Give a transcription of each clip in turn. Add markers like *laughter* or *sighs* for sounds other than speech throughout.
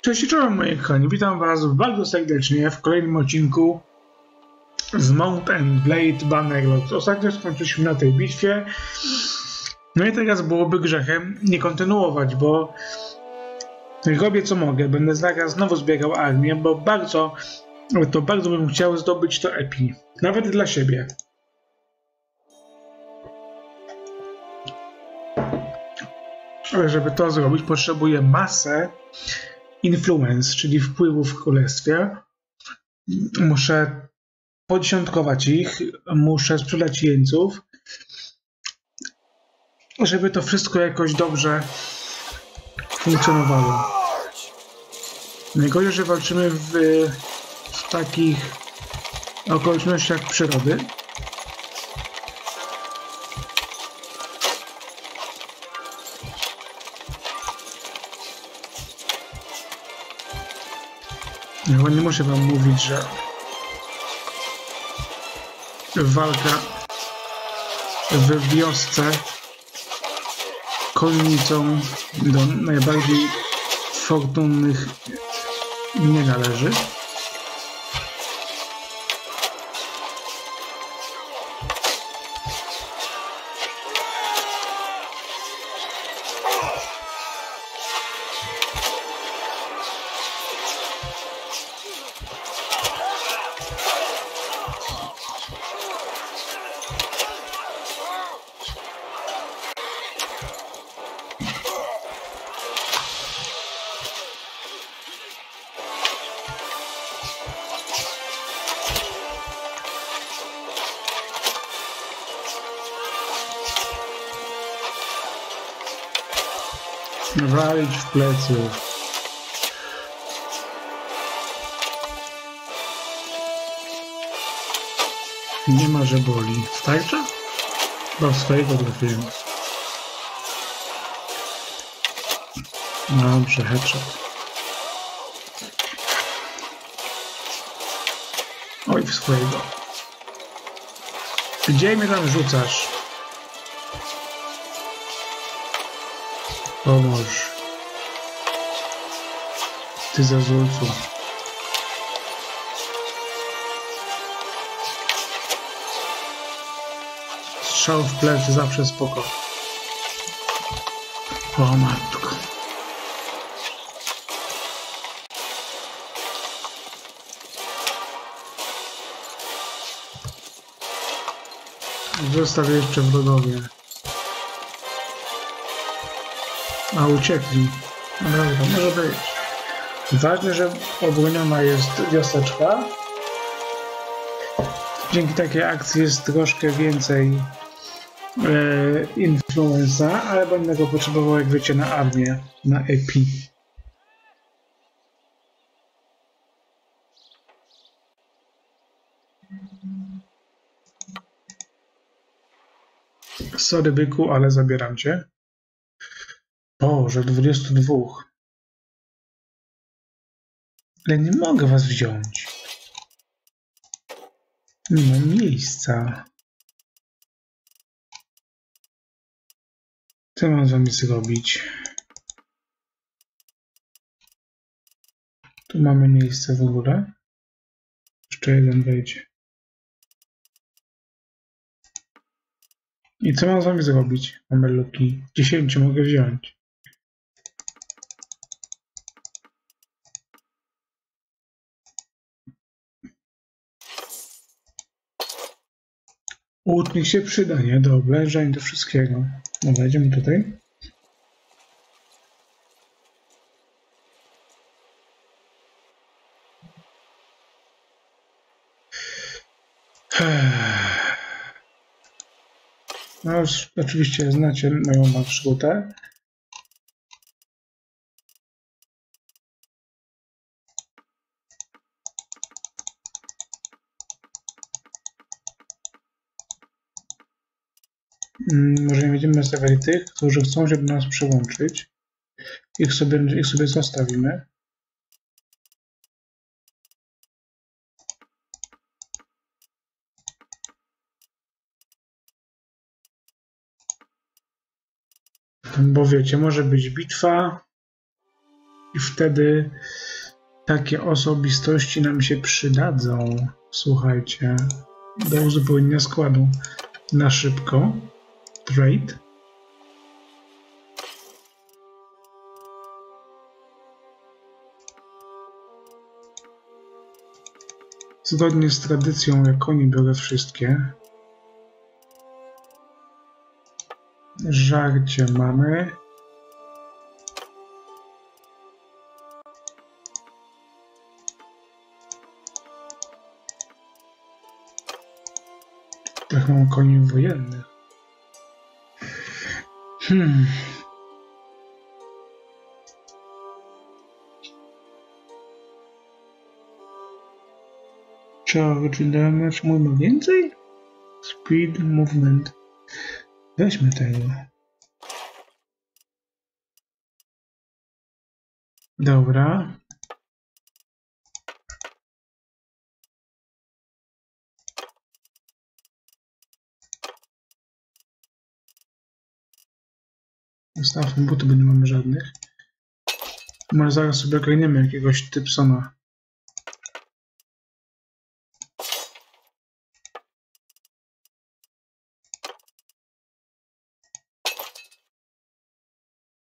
Cześć, czołem moi kochani, witam was bardzo serdecznie w kolejnym odcinku z Mount and Blade Bannerlord. Ostatnio skończyliśmy na tej bitwie. No i teraz byłoby grzechem nie kontynuować, bo robię co mogę. Będę zaraz znowu zbierał armię, bo bardzo, to bardzo bym chciał zdobyć to epi. Nawet dla siebie. Ale żeby to zrobić, potrzebuję masę influence, czyli wpływów w królestwie. Muszę podziesiątkować ich, muszę sprzedać jeńców, żeby to wszystko jakoś dobrze funkcjonowało. Najgorzej, że walczymy w, w takich okolicznościach przyrody. Chyba nie muszę wam mówić, że walka w wiosce konnicą do najbardziej fortunnych nie należy. Walić w plecy. Nie ma, że boli. Starcza? Chyba swojego trafiłem. Dobrze, headshot. Oj, w swojego. Gdzie mnie tam rzucasz? Pomóż. Ty zazulcu. Strzał w plecy zawsze spoko. O matko. Zostaw jeszcze wrogowie. A uciekli. Dobra, może być. Ważne, że obroniona jest wioseczka. Dzięki takiej akcji jest troszkę więcej e, influenza, ale będę go potrzebował, jak wiecie, na armię, na EPI. Sorry, byku, ale zabieram cię. Boże, 22. Ale nie mogę was wziąć. Nie mam miejsca. Co mam z wami zrobić? Tu mamy miejsce w ogóle. Jeszcze jeden wejdzie. I co mam z wami zrobić? Mamy luki. 10 mogę wziąć. Łódnik się przyda, nie? Do oblężeń, do wszystkiego. Dobra, idziemy tutaj. No już oczywiście znacie moją marszrutę. Mm, Może nie będziemy stawiali tych, którzy chcą, żeby nas przyłączyć. Ich sobie, ich sobie zostawimy. Bo wiecie, może być bitwa i wtedy takie osobistości nam się przydadzą. Słuchajcie, do uzupełnienia składu na szybko. Trade. Zgodnie z tradycją, jak oni biorę wszystkie. Żarcie mamy. Trochę mam koni wojennych. Hmm. Charge damage. Mój ma więcej? Speed, movement. Weźmy tego. Dobra. Zostawmy bo nie mamy żadnych. Może zaraz sobie ogarniemy jakiegoś Typsona.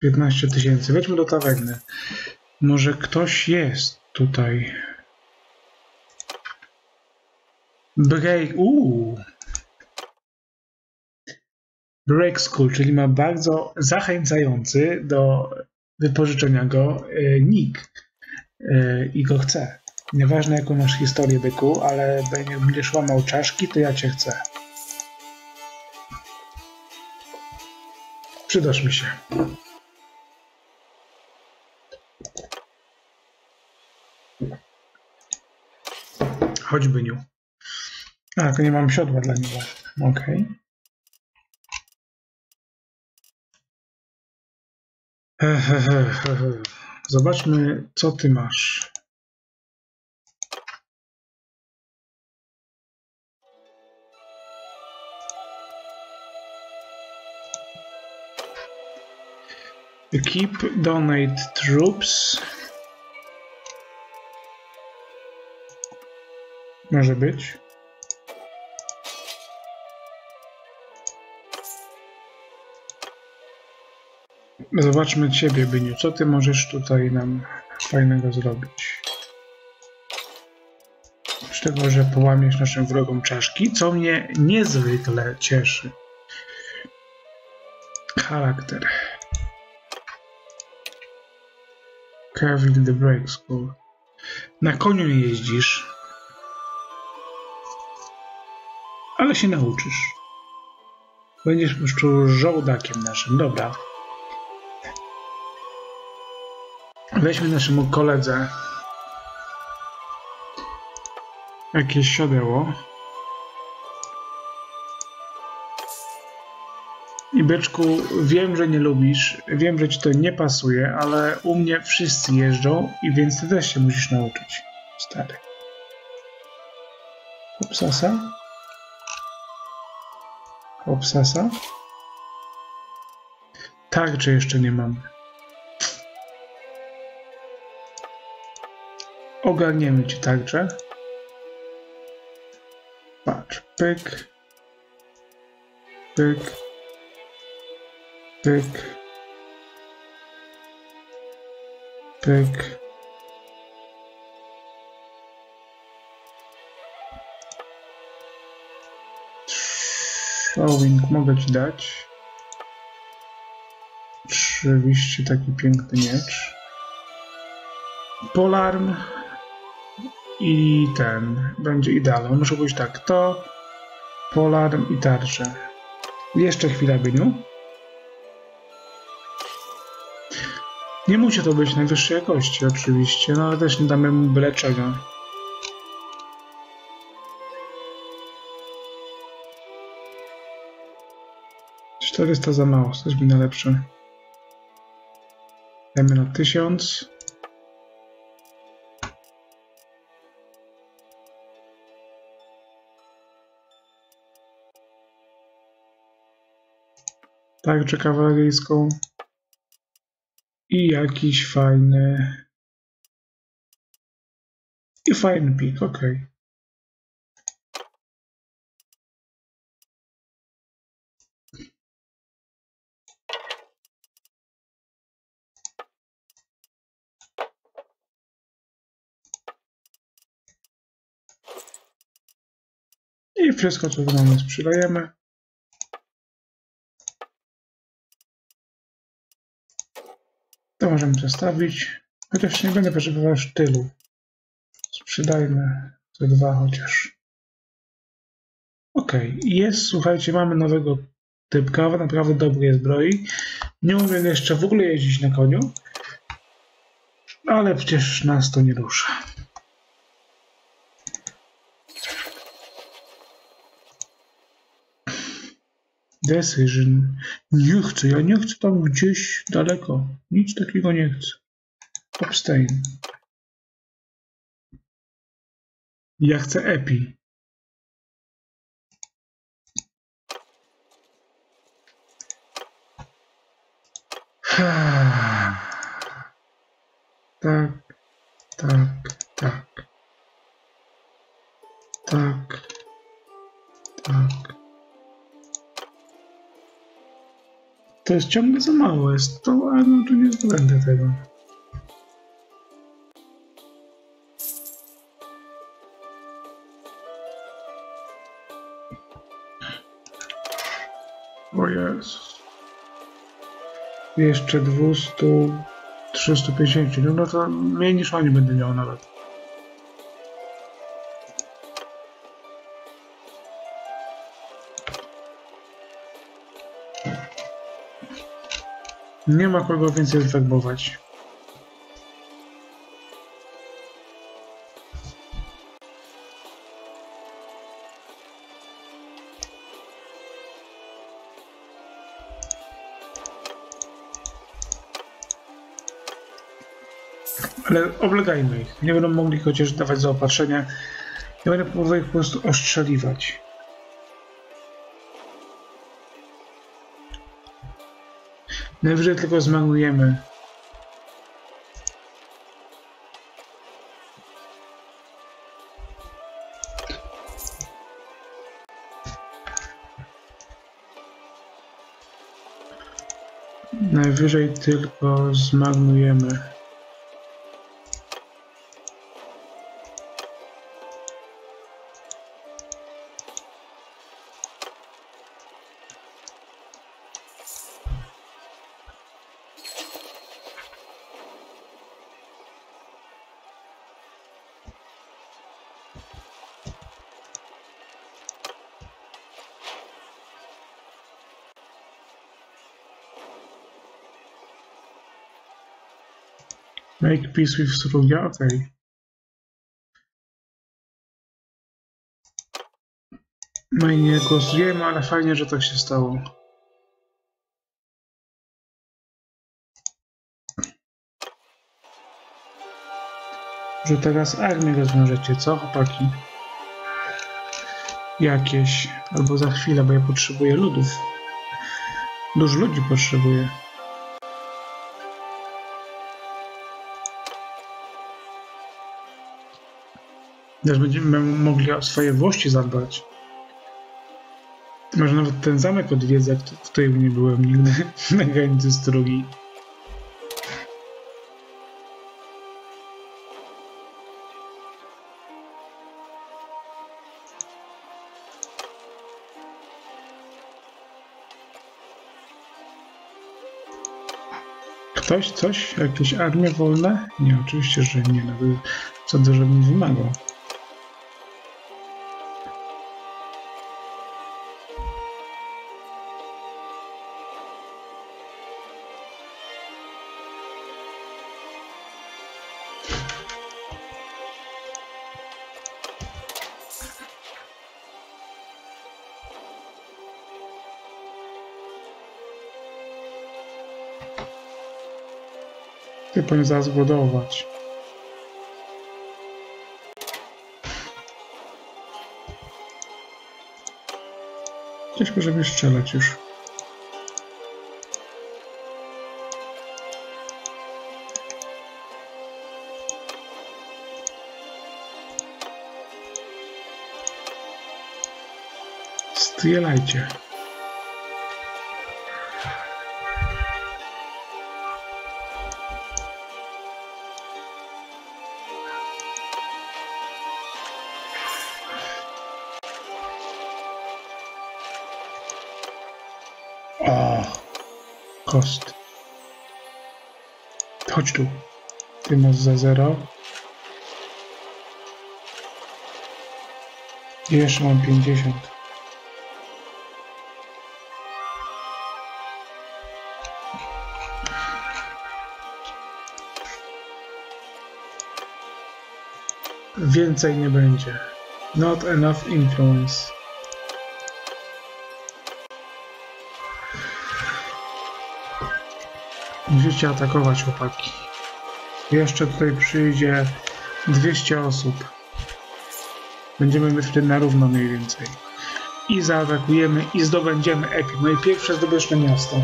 Piętnaście tysięcy. Wejdźmy do tawerny. Może ktoś jest tutaj. Break. Uuu. Break School, czyli ma bardzo zachęcający do wypożyczenia go e, nick e, i go chce. Nieważne jaką masz historię byku, ale jak będziesz łamał czaszki, to ja cię chcę. Przydasz mi się. Chodź, Byniu. A, to nie mam siodła dla niego. Okej. Okay. Zobaczmy, co ty masz. Keep donate troops. Może być. Zobaczmy Ciebie, Byniu. Co Ty możesz tutaj nam fajnego zrobić? Z tego, że połamiesz naszym wrogom czaszki, co mnie niezwykle cieszy. Charakter. Carving the Break School. Na koniu jeździsz, ale się nauczysz. Będziesz po prostu żołdakiem naszym. Dobra. Weźmy naszemu koledze jakieś siodeło. I byczku, wiem, że nie lubisz, wiem, że ci to nie pasuje, ale u mnie wszyscy jeżdżą i więc ty też się musisz nauczyć, stary. Hopsasa? Hopsasa? Tak, czy jeszcze nie mam. Ogarniemy ci także. Patrz, pyk, pyk, pyk, pyk. Showing mogę ci dać. Oczywiście taki piękny miecz. Polarm i ten będzie idealny. Muszę być tak, to polarm i tarczę. Jeszcze chwila, Byniu. Nie musi to być najwyższej jakości oczywiście, no ale też nie damy mu byle czego. Czterysta za mało, mi na lepsze. Dajmy na tysiąc. Tarczę kawaleryjską. I jakiś fajny. I fajny pik, ok. I wszystko, co tu mamy, sprzedajemy. To możemy zostawić. Chociaż nie będę potrzebował sztylu. Sprzedajmy te dwa chociaż. Ok, jest, słuchajcie, mamy nowego typka, naprawdę dobrej zbroi. Nie umiem jeszcze w ogóle jeździć na koniu, ale przecież nas to nie rusza. Decision. Nie chcę, ja nie chcę tam gdzieś daleko. Nic takiego nie chcę. Abstain. Ja chcę epi. *sighs* Tak, tak, tak. To jest ciągle za mało jest to, ale no tu nie zdobędę tego. O Jezus. Jeszcze 200, 350, no, no to mniej niż oni będę miał nawet. Nie ma kogo więcej zwerbować. Ale oblegajmy ich. Nie będą mogli chociaż dawać zaopatrzenia. Ja będę próbował ich po prostu ostrzeliwać. Najwyżej tylko zmarnujemy. Najwyżej tylko zmarnujemy. Make peace with Surugia? Okej. No i nie głosujemy, ale fajnie, że tak się stało. Że teraz armię rozwiążecie, co chłopaki? Jakieś. Albo za chwilę, bo ja potrzebuję ludów. Dużo ludzi potrzebuję. Też będziemy mogli o swoje włości zadbać. Może nawet ten zamek odwiedzać, w którym nie byłem nigdy *laughs* na granicy z drugi. Ktoś, coś? Jakieś armie wolne? Nie, oczywiście, że nie. No, co dużo mi wymagał. poń zazgłodować. Ciężko, żeby strzelać już. Strzelajcie. Kost. Chodź tu. Ty masz za zero. I Jeszcze mam 50. Więcej nie będzie. Not enough influence. Musicie atakować chłopaki. Jeszcze tutaj przyjdzie 200 osób. Będziemy wtedy na równo mniej więcej. I zaatakujemy i zdobędziemy Epik. No i pierwsze zdobyczne miasto.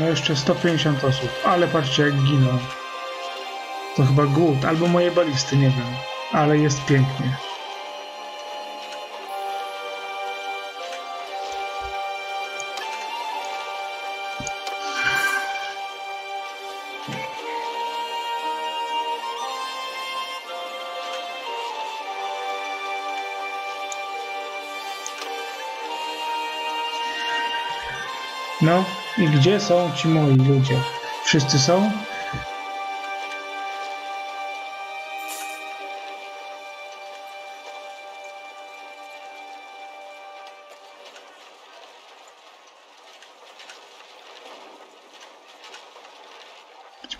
No jeszcze 150 osób, ale patrzcie jak giną. To chyba głód, albo moje balisty, nie wiem. Ale jest pięknie. No i gdzie są ci moi ludzie? Wszyscy są?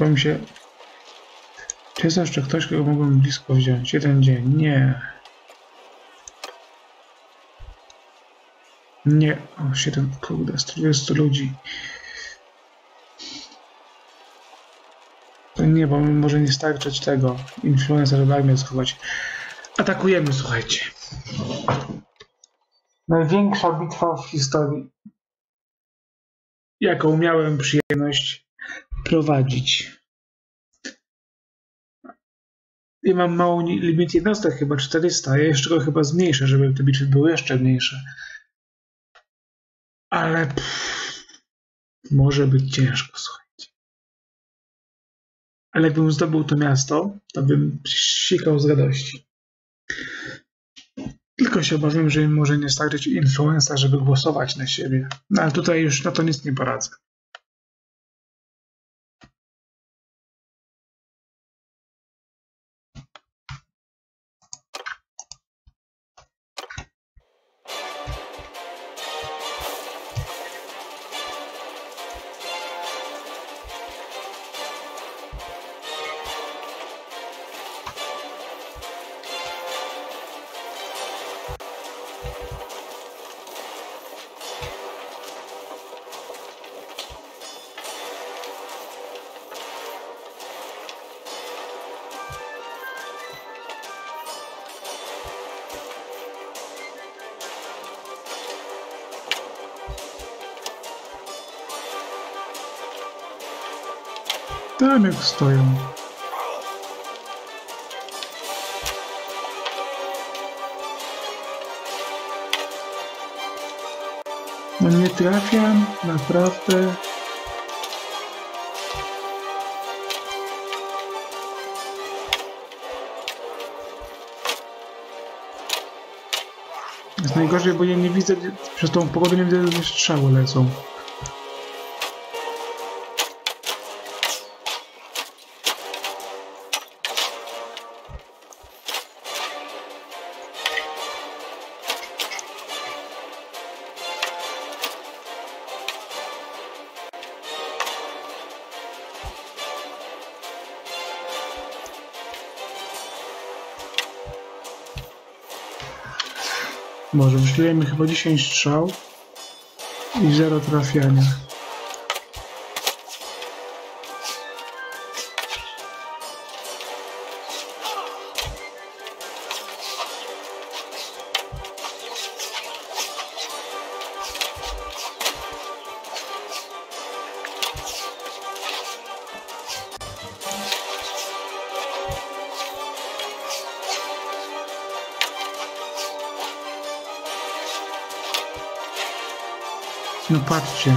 Powiem się, czy jest jeszcze ktoś, kogo mogłem blisko wziąć? Jeden dzień. Nie. Nie. O, 7, kurde, 120 ludzi. Nie, bo może nie starczyć tego. Influencer daj mnie schować. Atakujemy, słuchajcie. Największa bitwa w historii, jaką miałem przyjemność prowadzić. I mam mało limit jednostek, chyba 400. Ja jeszcze go chyba zmniejszę, żeby te bitwy były jeszcze mniejsze. Ale pff, może być ciężko, słuchajcie. Ale jakbym zdobył to miasto, to bym sikał z radości. Tylko się obawiam, że może nie starczyć influenza, żeby głosować na siebie. No ale tutaj już na to nic nie poradzę. Tam jak stoją. No nie trafiam, naprawdę. Jest najgorzej, bo ja nie widzę, przez tą pogodę nie widzę, gdzie strzały lecą. Wyślejemy chyba 10 strzał i 0 trafiania. No patrzcie.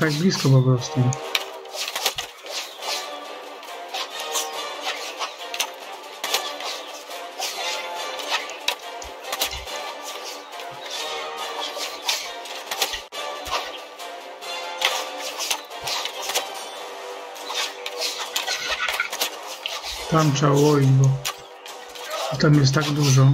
Tak blisko po prostu. Tam trzeba łoić, bo tam jest tak dużo.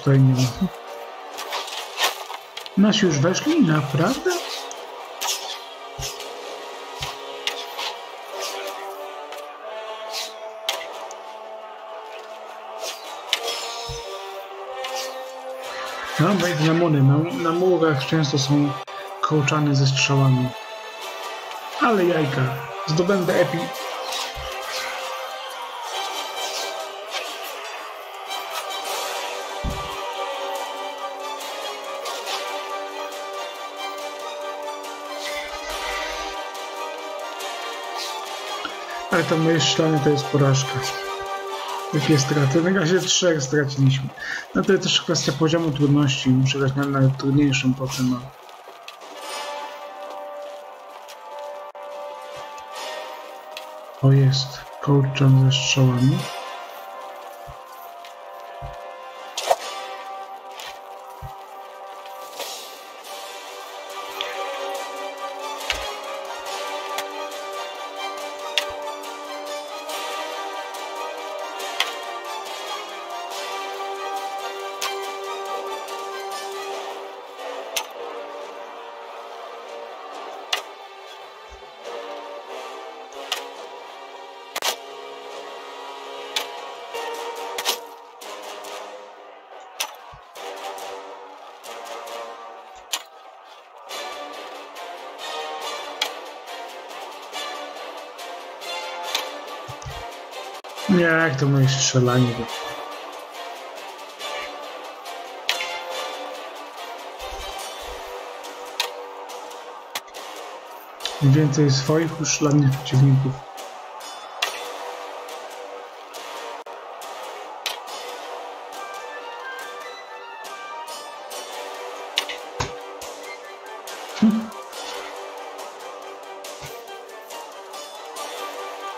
Tutaj nie ma. Nasi już weszli? Naprawdę? No, na mury. Na, na często są kołczane ze strzałami. Ale jajka. Zdobędę epi to moje strzelanie to jest porażka. Jakie straty? Na razie trzech straciliśmy. No to jest też kwestia poziomu trudności. Muszę grać na najtrudniejszym potem. A... O jest. Kołczan ze strzałami. Strzelanie. Bo... Więcej swoich mnie przeciwników.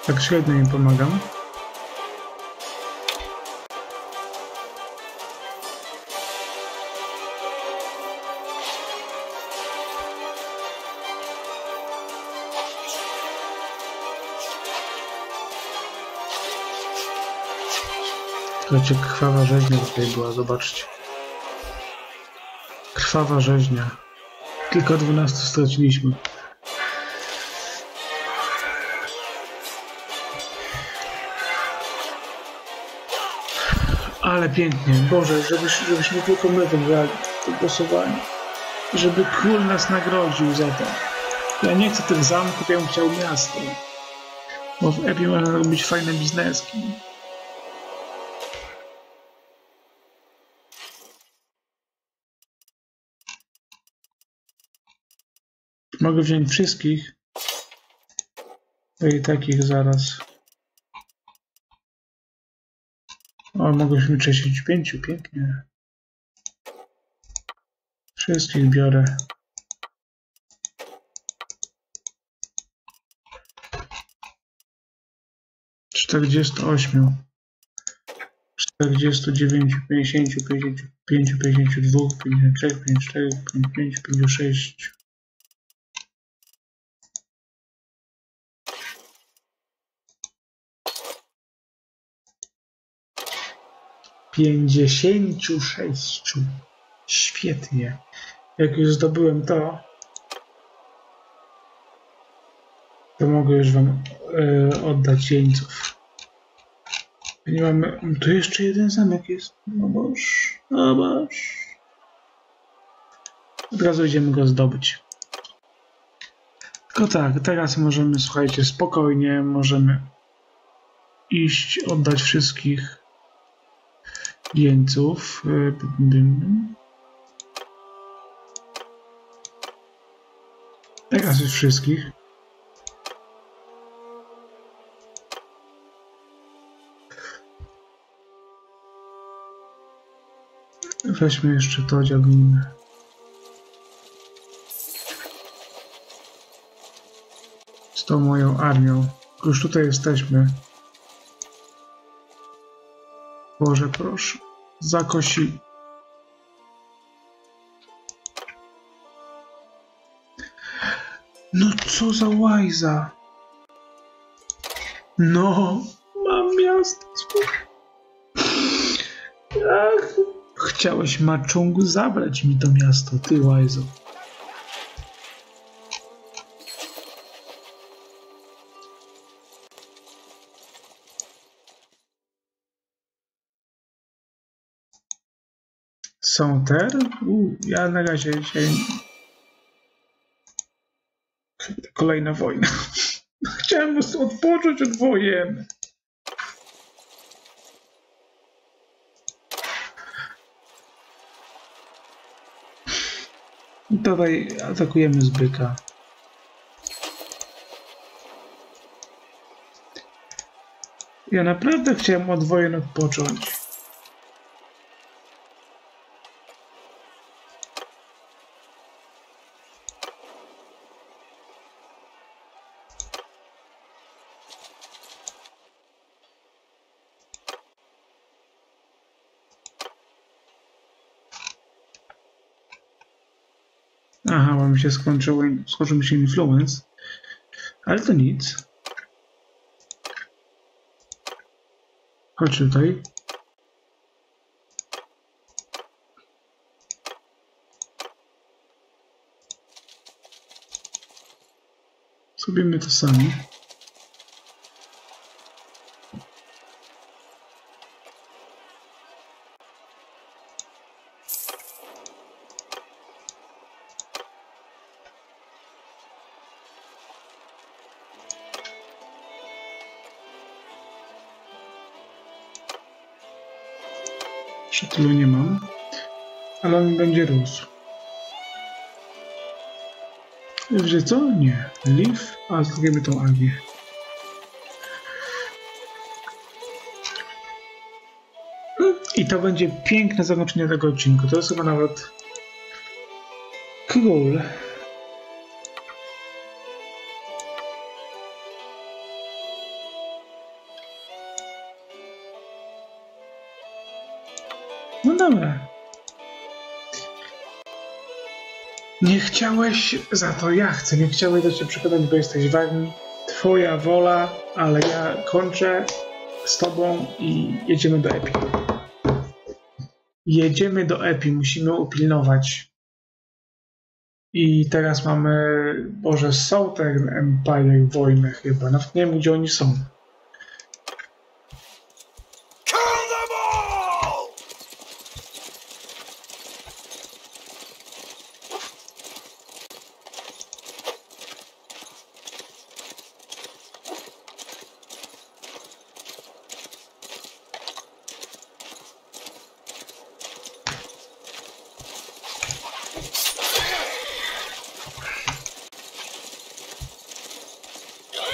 Tak średnio im pomagam. Słuchajcie, krwawa rzeźnia tutaj była, zobaczcie. Krwawa rzeźnia. Tylko 12 straciliśmy. Ale pięknie. Boże, żebyś, żebyś nie tylko my wygrali to głosowanie. Żeby król nas nagrodził za to. Ja nie chcę tych zamków, ja bym chciał miasto. Bo w Epi można robić fajne bizneski. Mogę wziąć wszystkich. I takich zaraz. O, wziąć 65, pięknie. Wszystkich biorę. Czterdziestu ośmiu. Czterdziestu dziewięciu, pięćdziesięciu, pięćdziesięciu pięćdziesięciu dwóch, pięćdziesięciu trzech, pięćdziesięciu czterech, pięćdziesięciu pięciu, pięćdziesięciu sześciu. Pięćdziesięciu sześciu. Świetnie. Jak już zdobyłem to, to mogę już wam e, oddać jeńców. Nie mamy. Tu jeszcze jeden zamek jest. No boż. No boż. Od razu idziemy go zdobyć. Tylko tak, teraz możemy, słuchajcie, spokojnie możemy iść, oddać wszystkich jeńców. Y, Teraz już wszystkich. Weźmy jeszcze to dziablinę. Z tą moją armią. Już tutaj jesteśmy. Boże, proszę. Zakosi. No co za łajza. No, mam miasto. Ach, chciałeś Maczungu zabrać mi to miasto, ty łajzo. Są ter? U, ja na razie dzisiaj... Kolejna wojna. *laughs* Chciałem odpocząć od wojen. Dawaj, atakujemy zbyka. Ja naprawdę chciałem od wojen odpocząć. Aha, bo mi się skończyło, skończył mi się influence. Ale to nic. Chodź tutaj. Zrobimy to sami. Wiecie co? Nie. Leaf, a zrobimy tą Agię. I to będzie piękne zakończenie tego odcinku. To jest chyba nawet król. No chciałeś, za to ja chcę. Nie chciałeś do ciebie przekonać, bo jesteś w armii. Twoja wola, ale ja kończę z tobą i jedziemy do Epi. Jedziemy do Epi, musimy upilnować. I teraz mamy, Boże, Southern Empire wojnę chyba. Nawet nie wiem, gdzie oni są. Kill them all!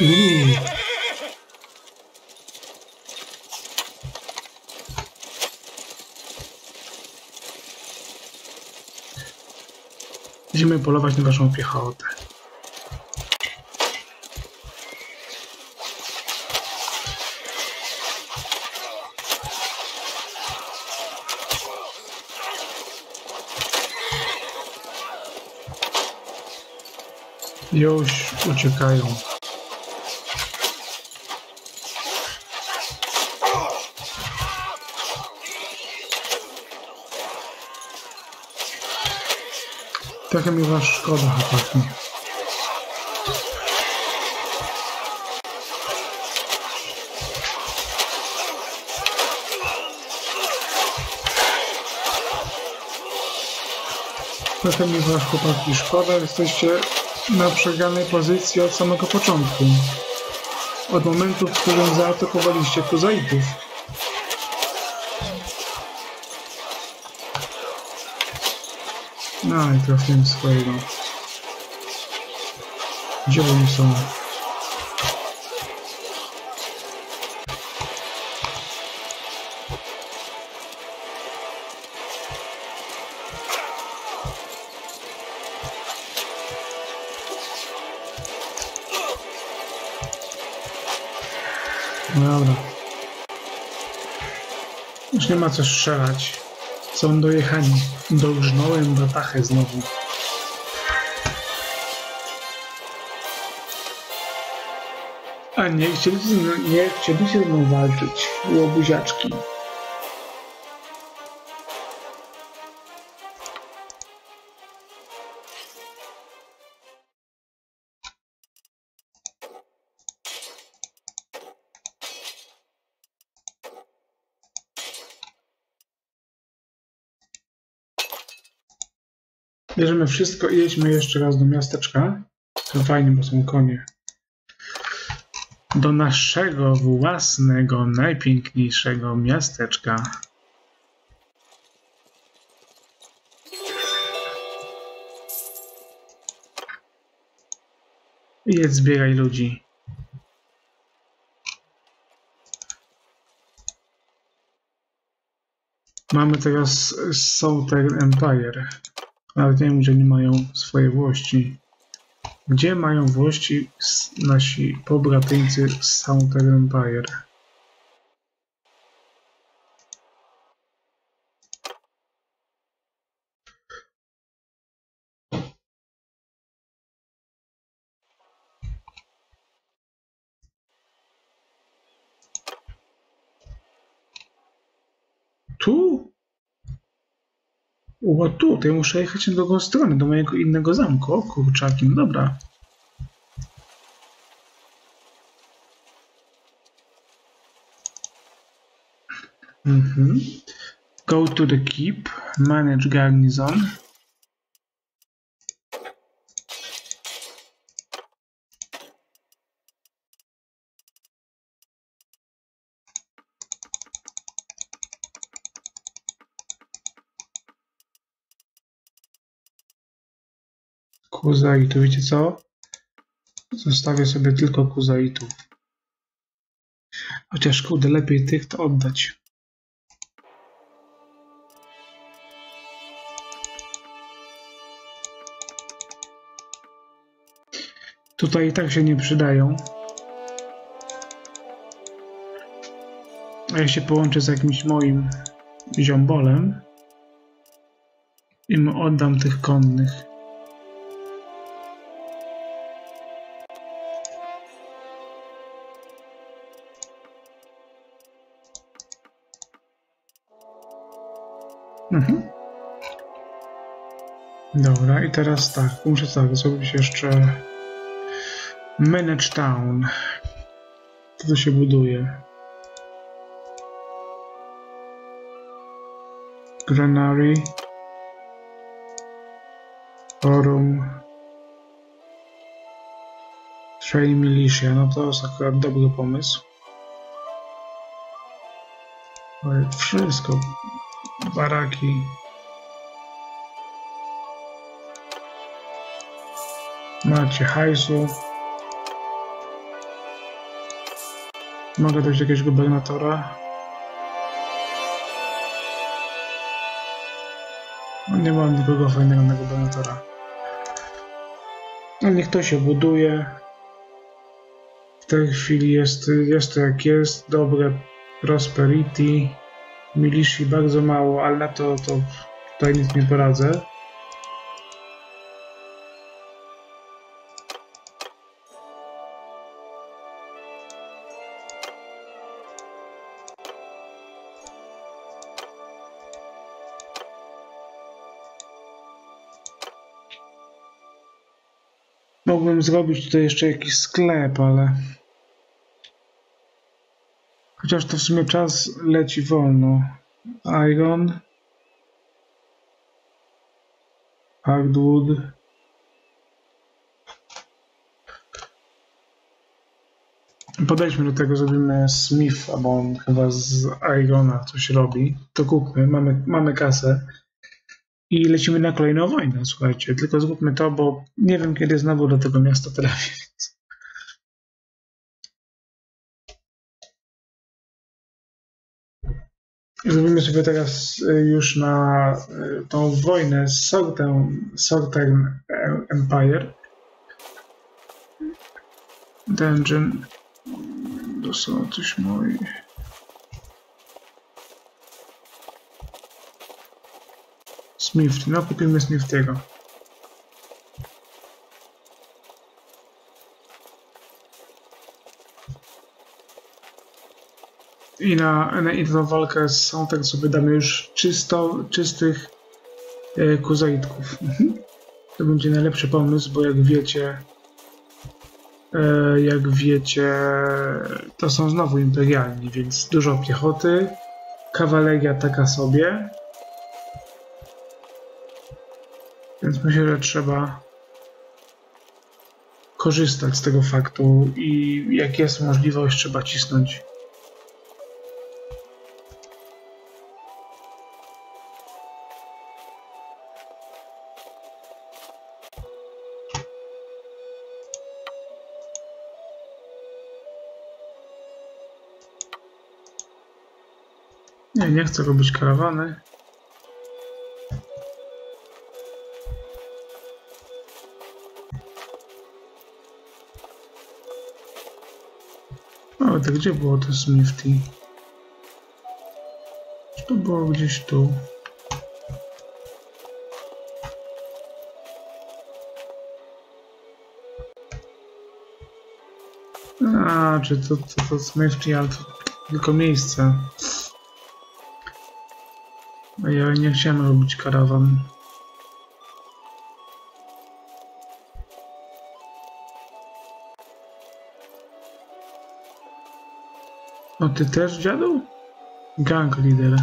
Uuu. Idziemy polować na waszą piechotę. Już uciekają. Trochę mi was szkoda, chłopaki. Trochę mi was chłopaki szkoda, jesteście na przegranej pozycji od samego początku. Od momentu, w którym zaatakowaliście Kuzaitów. No i trafiłem swojego. Gdzie oni są? Dobra. Już nie ma co strzelać. Są dojechani. Dolżnąłem batachę znowu. A nie chcieli, nie chcieli ze mną walczyć. Łobuziaczki. Bierzemy wszystko i jedźmy jeszcze raz do miasteczka. To fajnie, bo są konie. Do naszego własnego, najpiękniejszego miasteczka. Jedz, zbieraj ludzi. Mamy teraz Southern Empire. Nawet nie wiem, gdzie oni mają swoje włości. Gdzie mają włości nasi pobratyńcy z Southern Empire? Tu? O, tu, to ja muszę jechać na drugą stronę, do mojego innego zamku. O kurczaki, no dobra. Mhm. Go to the keep, manage garnison. Kuzaitu, wiecie co? Zostawię sobie tylko kuzaitów. Chociaż kurde, lepiej tych to oddać. Tutaj i tak się nie przydają. A ja się połączę z jakimś moim ziombolem i mu oddam tych konnych. Mhm. Dobra, i teraz tak, muszę tak zrobić jeszcze Manage Town. To, to się buduje. Granary. Forum. Train Militia, no to jest akurat dobry pomysł. Ale wszystko. Baraki. Macie hajsu. Mogę dojść do jakiegoś gubernatora. No nie mam nikogo fajnego na gubernatora. No niech to się buduje. W tej chwili jest, jest to jak jest. Dobre prosperity. Milishi bardzo mało, ale na to, to tutaj nic nie poradzę. Mógłbym zrobić tutaj jeszcze jakiś sklep, ale... Chociaż to w sumie czas leci wolno. Iron. Hardwood. Podejdźmy do tego, zrobimy Smith, bo on chyba z Irona coś robi. To kupmy, mamy, mamy kasę. I lecimy na kolejną wojnę, słuchajcie. Tylko zróbmy to, bo nie wiem, kiedy znowu do tego miasta trafię. Więc... Zrobimy sobie teraz y, już na y, tą wojnę z Sortem, Sortem Empire. Dungeon. To są coś moje. Smith, no kupimy Smithiego. I na, na inną walkę z Soundtrack sobie damy już czysto, czystych e, kuzaitków. Mhm. To będzie najlepszy pomysł, bo jak wiecie, e, jak wiecie, to są znowu imperialni, więc dużo piechoty, kawaleria taka sobie. Więc myślę, że trzeba korzystać z tego faktu i jak jest możliwość, trzeba cisnąć. Nie, chcę robić karawany. Ale to gdzie było to Smithy? Czy to było gdzieś tu? A, czy to, to, to Smithy, ale to tylko miejsce. A ja nie chciałem robić karawan. No ty też, dziadu? Gang lider.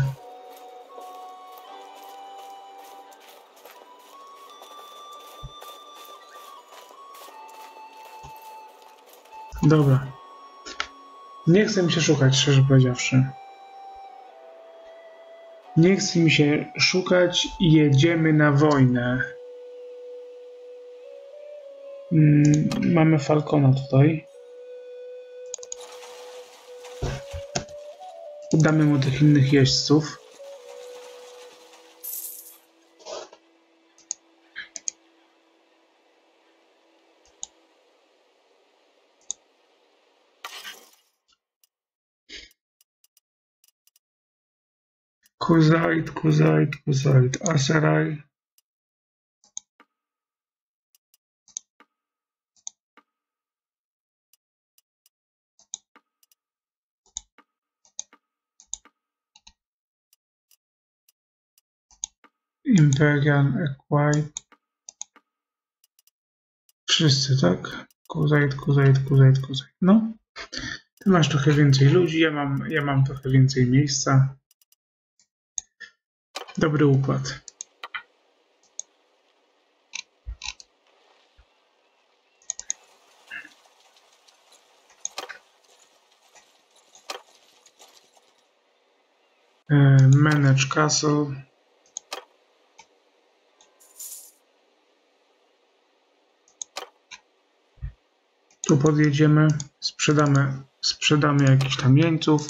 Dobra. Nie chcę mi się szukać, szczerze powiedziawszy. Nie chce mi się szukać jedziemy na wojnę. Mm, mamy Falcona tutaj. Damy mu tych innych jeźdźców. Kuzait, Kuzait, Kuzait, Aserai. Imperial Equite. Wszyscy, tak? Kuzait, Kuzait, Kuzait, Kuzait. No. Ty masz trochę więcej ludzi, ja mam, ja mam trochę więcej miejsca. Dobry układ. E, Manage Castle. Tu podjedziemy, sprzedamy, sprzedamy jakiś tam jeńców.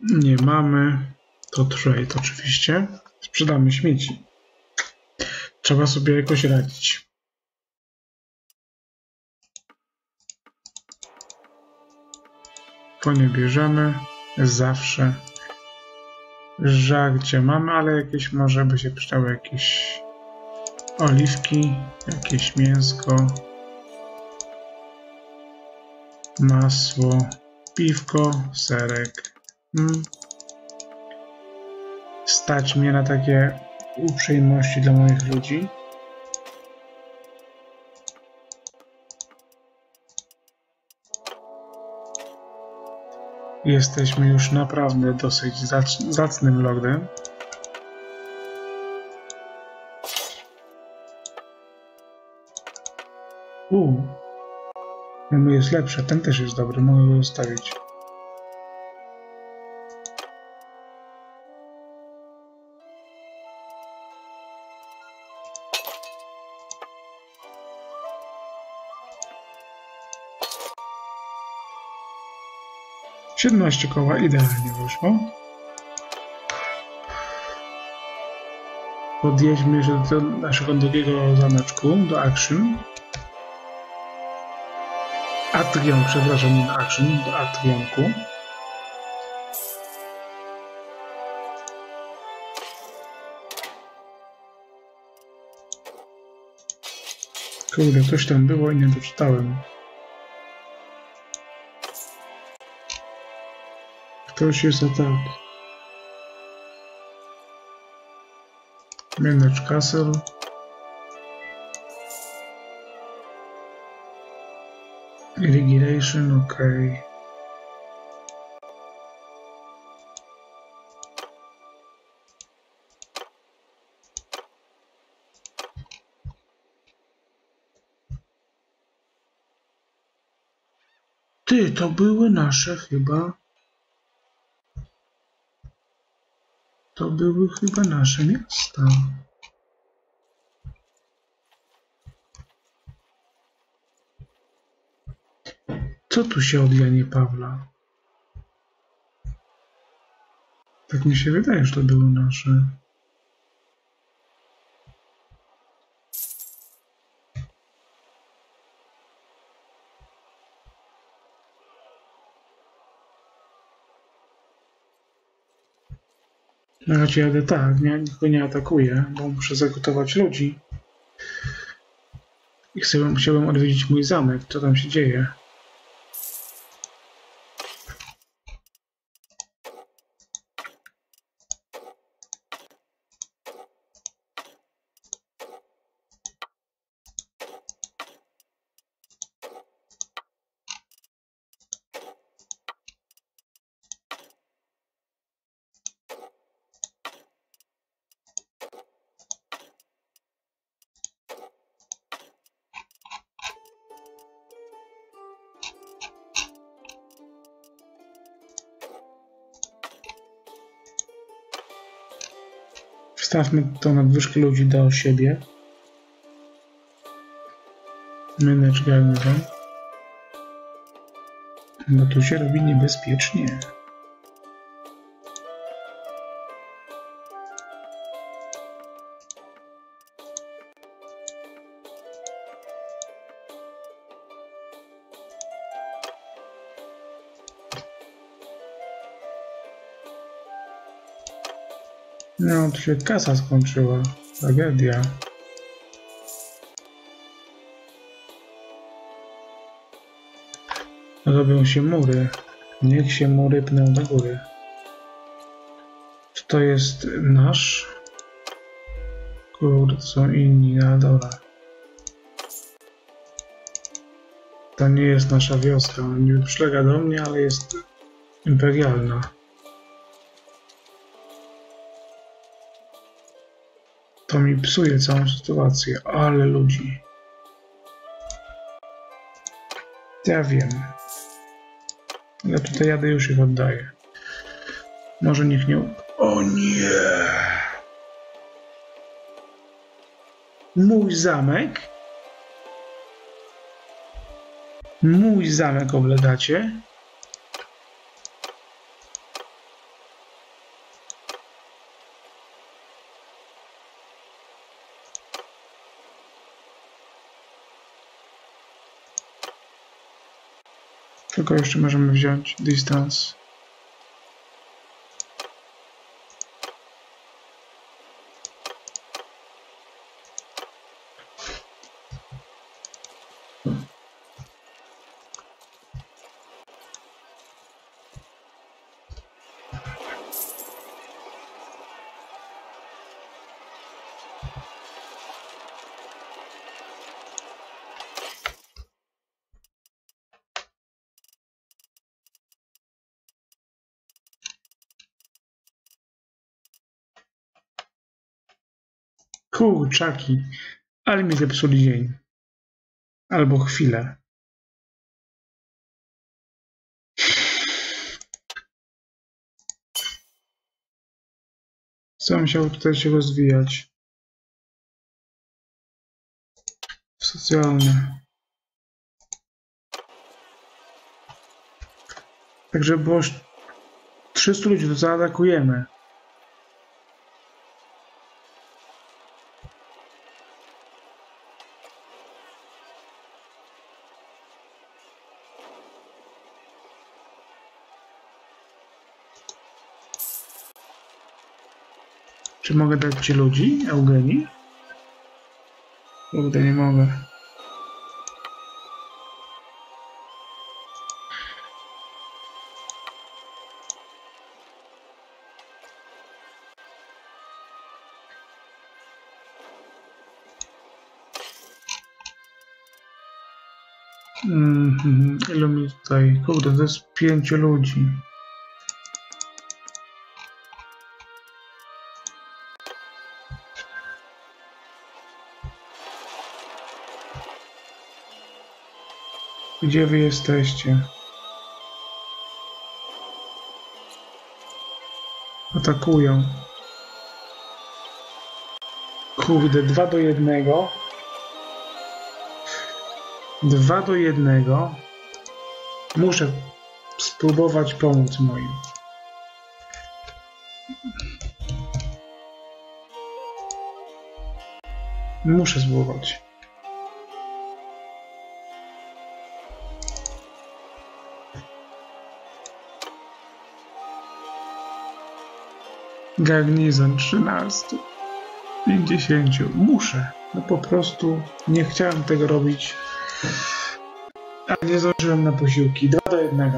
Nie mamy. To trade oczywiście. Sprzedamy śmieci. Trzeba sobie jakoś radzić. Konie bierzemy. Zawsze. Żagcie mamy, ale jakieś może by się przydały jakieś oliwki, jakieś mięsko, masło, piwko, serek. Mm. Stać mnie na takie uprzejmości dla moich ludzi. Jesteśmy już naprawdę dosyć zac- zacnym lordem. Uuu. Mój jest lepszy, ten też jest dobry, mogę go zostawić. Siedemnaście koła idealnie wyszło. Podjedźmy jeszcze do naszego drugiego zameczku, do Action. Atrion, przepraszam, nie do Action, do Atrionku. Kurde, coś tam było i nie doczytałem. Ktoś jest atak. Manage Castle. Irrigation, ok. Ty, to były nasze chyba. To były chyba nasze miasta. Co tu się od Janie Pawla? Tak mi się wydaje, że to były nasze. Na razie jadę tak, nie, nikogo nie atakuję, bo muszę zagotować ludzi. I chcę, chciałbym odwiedzić mój zamek, co tam się dzieje. Wstawmy tą nadwyżkę ludzi do siebie. Manage garnizon. Bo tu się robi niebezpiecznie. Tu się kasa skończyła. Tragedia. Robią się mury. Niech się mury pną do góry. Czy to jest nasz? Kurde, są inni, no dobra. To nie jest nasza wioska. Nie przylega do mnie, ale jest imperialna. To mi psuje całą sytuację, ale ludzi. Ja wiem. Ja tutaj jadę już ich oddaję. Może niech nie... O nie! Mój zamek? Mój zamek obledacie? Tylko jeszcze możemy wziąć distance. Kurczaki, ale mi zepsuli dzień. Albo chwilę. Co musiał tutaj się rozwijać? Socjalne. Także było 300 ludzi, to zaatakujemy. Czy mogę dać ci ludzi, Eugenii? Kurde, nie mogę. Mhm, ilu mi tutaj? Kurde, to jest pięciu ludzi. Gdzie wy jesteście? Atakują. Kurde, dwa do jednego. Dwa do jednego. Muszę spróbować pomóc moim. Muszę spróbować. Garnizon 13. 50. Muszę. No po prostu nie chciałem tego robić. A nie zdążyłem na posiłki. 2 do 1.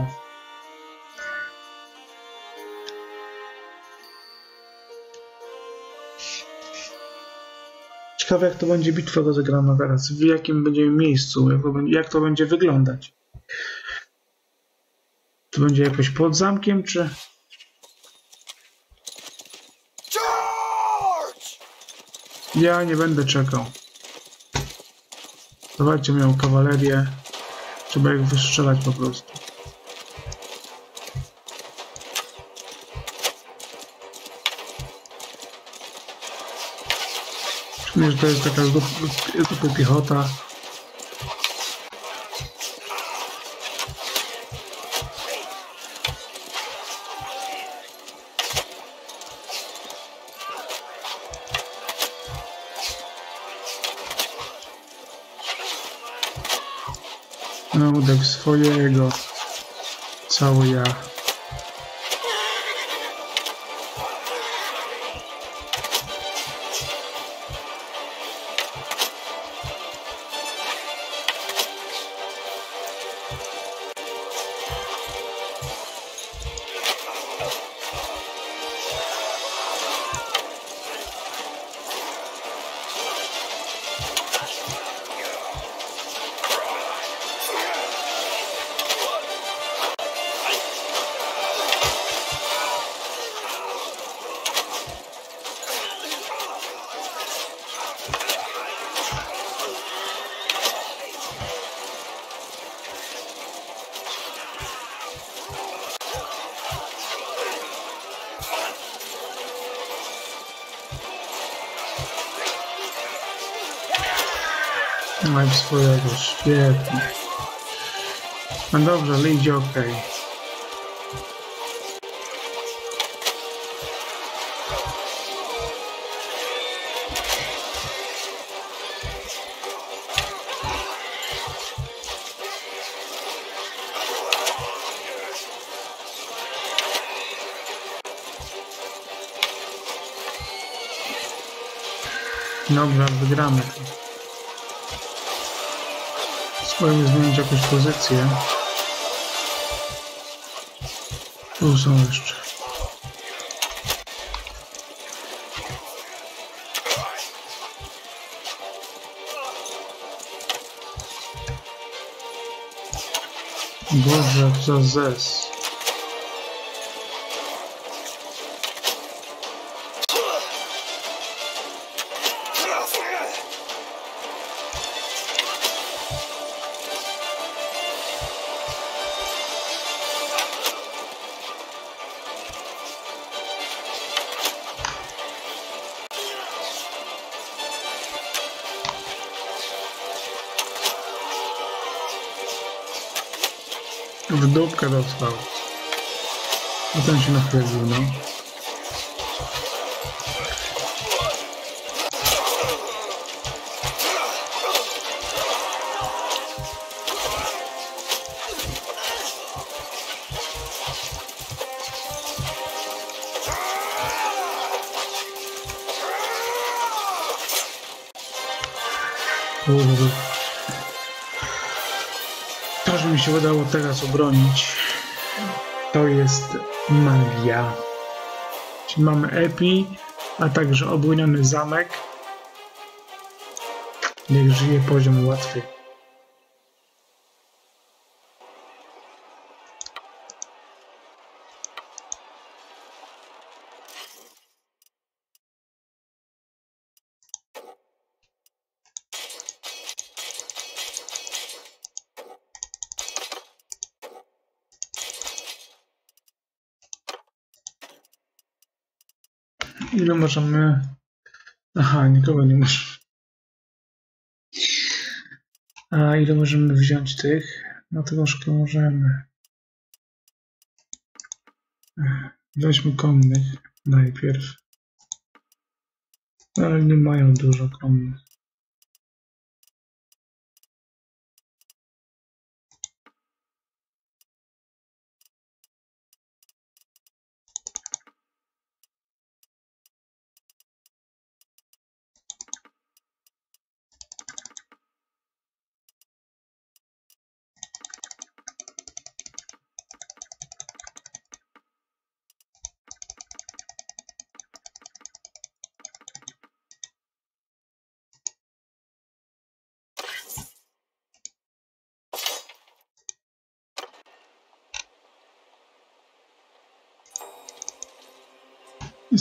Ciekawe jak to będzie bitwa rozegrana teraz. W jakim będzie miejscu. Jak to będzie wyglądać. To będzie jakoś pod zamkiem, czy... Charge! Ja nie będę czekał. Dawajcie moją kawalerię. Trzeba ich wystrzelać po prostu. Czuję, że to jest taka zwykła piechota. Udek swojego. Cały ja. Trzymaj swojego, świetnie. No dobrze, ale idzie ok. Dobra, wygramy. Spróbujmy zmienić jakąś pozycję. Tu są jeszcze. Boże, co zes. W dupkę dostał. A ten się nachledził, no. Mi się udało teraz obronić, to jest magia. Czyli mamy epi, a także obłoniony zamek. Niech żyje poziom łatwy. Możemy... Aha, nikogo nie możemy. A ile możemy wziąć tych? No troszkę możemy. Weźmy konnych najpierw. Ale nie mają dużo konnych.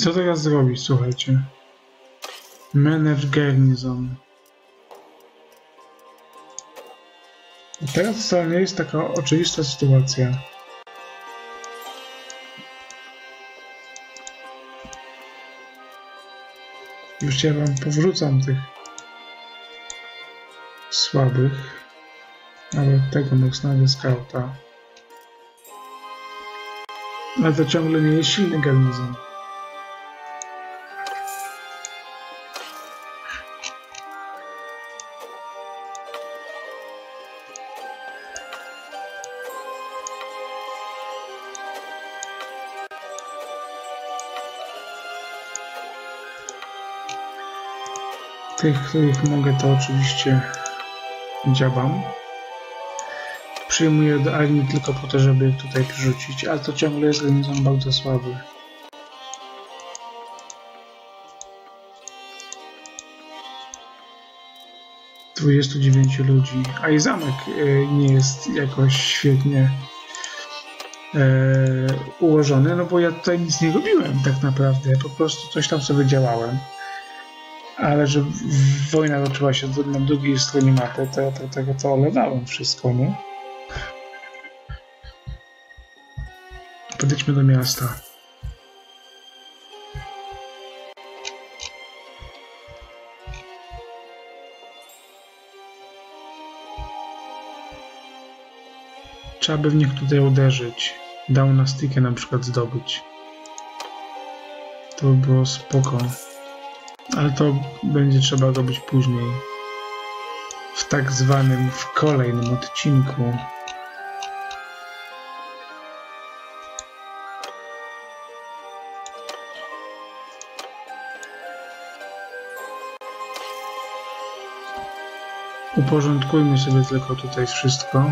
Co teraz zrobić, słuchajcie? Manage garnizon. Teraz wcale nie jest taka oczywista sytuacja. Już ja wam powrzucam tych słabych. Nawet tego mocnego skauta. Ale to ciągle nie jest silny garnizon. Tych, których mogę, to oczywiście działam. Przyjmuję do armii tylko po to, żeby tutaj przerzucić, ale to ciągle jest garnizon bardzo słaby. Dwudziestu dziewięciu ludzi, a i zamek e, nie jest jakoś świetnie e, ułożony, no bo ja tutaj nic nie robiłem tak naprawdę, po prostu coś tam sobie działałem ale że wojna toczyła się na drugiej stronie mapy, to ja to, tego to olewałem wszystko, nie? Podejdźmy do miasta. Trzeba by w nich tutaj uderzyć. Dał na stykę na przykład zdobyć. To by było spoko. Ale to będzie trzeba robić później. W tak zwanym, w kolejnym odcinku. Uporządkujmy sobie tylko tutaj wszystko.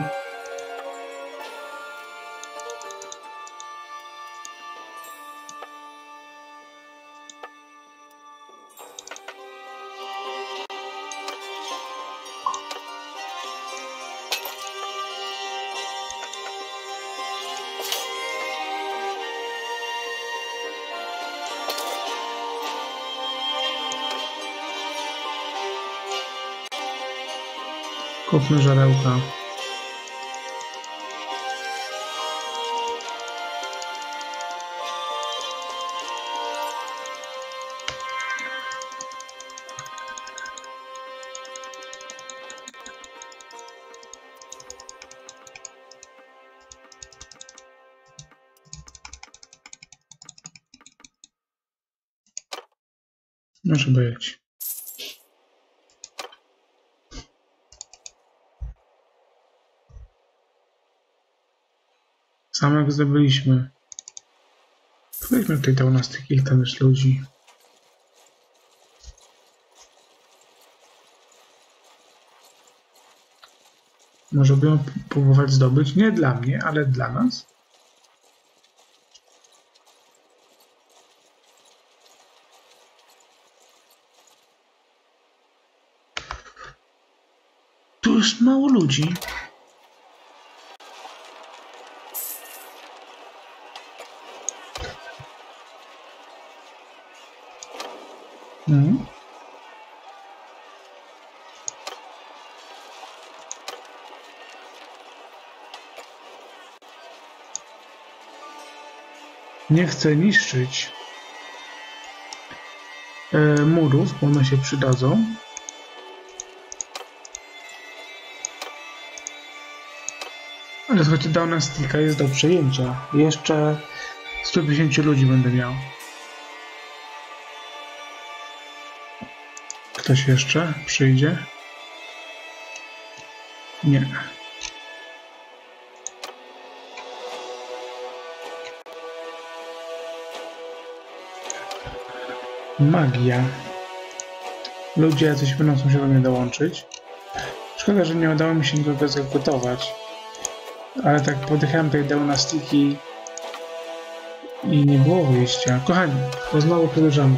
Kupmy żarełka. Sam jak zdobyliśmy. Weźmy tutaj dał nas tych kilka też ludzi. Może by ją próbować zdobyć? Nie dla mnie, ale dla nas. Tu jest mało ludzi. Mhm. Nie chcę niszczyć e, murów, bo one się przydadzą. Ale słuchajcie, Downa Sticka jest do przejęcia. Jeszcze 150 ludzi będę miał. Ktoś jeszcze przyjdzie? Nie. Magia. Ludzie jacyś będą się do mnie dołączyć. Szkoda, że nie udało mi się nikogo zagotować. Ale tak podjechałem tej Deunastiki i nie było wyjścia. Kochani, to znowu przedłużamy.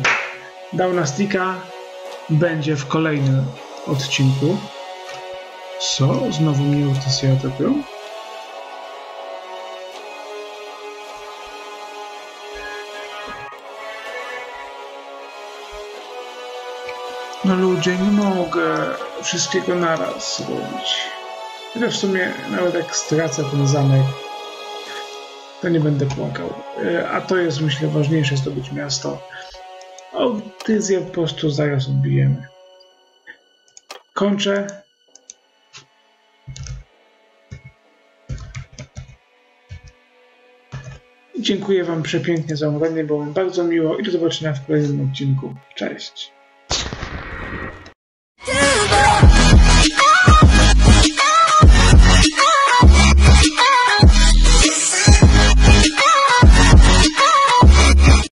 Deunastika będzie w kolejnym odcinku. Co? Znowu mnie UTC atakują? Ludzie, nie mogę wszystkiego naraz zrobić. Chociaż w sumie nawet jak stracę ten zamek, to nie będę płakał. E, A to jest myślę ważniejsze zdobyć miasto. Autyzję po prostu zaraz odbijemy. Kończę. Dziękuję Wam przepięknie za oglądanie, było mi bardzo miło i do zobaczenia w kolejnym odcinku. Cześć.